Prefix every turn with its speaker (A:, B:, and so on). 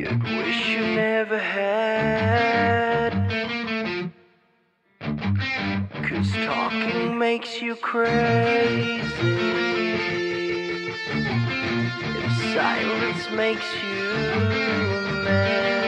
A: you wish you never had. Cause talking makes you crazy, and silence makes you mad.